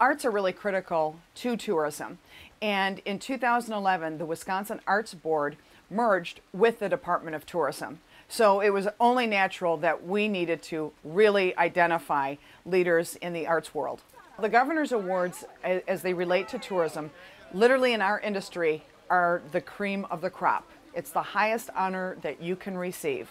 Arts are really critical to tourism. And in 2011, the Wisconsin Arts Board merged with the Department of Tourism. So it was only natural that we needed to really identify leaders in the arts world. The Governor's Awards, as they relate to tourism, literally in our industry, are the cream of the crop. It's the highest honor that you can receive.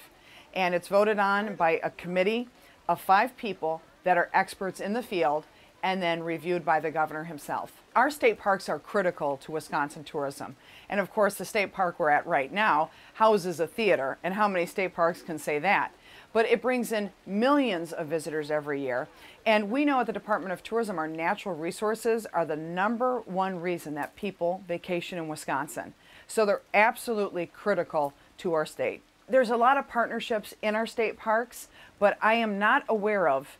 And it's voted on by a committee of five people that are experts in the field and then reviewed by the governor himself. Our state parks are critical to Wisconsin tourism. And of course, the state park we're at right now houses a theater, and how many state parks can say that? But it brings in millions of visitors every year. And we know at the Department of Tourism our natural resources are the number one reason that people vacation in Wisconsin. So they're absolutely critical to our state. There's a lot of partnerships in our state parks, but I am not aware of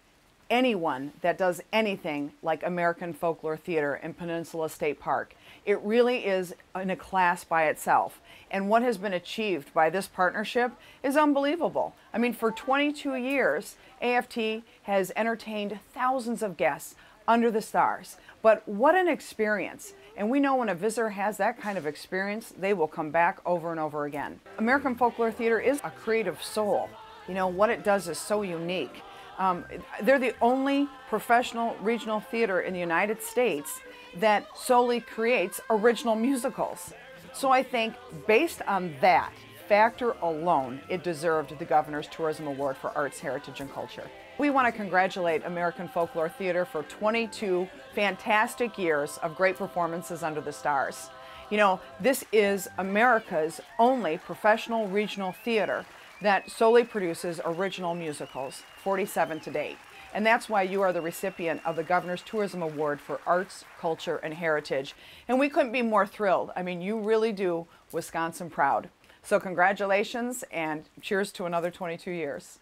anyone that does anything like American Folklore Theater in Peninsula State Park. It really is in a class by itself. And what has been achieved by this partnership is unbelievable. I mean, for 22 years, AFT has entertained thousands of guests under the stars. But what an experience. And we know when a visitor has that kind of experience, they will come back over and over again. American Folklore Theater is a creative soul. You know, what it does is so unique. Um, they're the only professional regional theater in the United States that solely creates original musicals. So I think based on that factor alone, it deserved the Governor's Tourism Award for Arts, Heritage, and Culture. We want to congratulate American Folklore Theater for 22 fantastic years of great performances under the stars. You know, this is America's only professional regional theater that solely produces original musicals, 47 to date. And that's why you are the recipient of the Governor's Tourism Award for Arts, Culture, and Heritage. And we couldn't be more thrilled. I mean, you really do Wisconsin proud. So congratulations and cheers to another 22 years.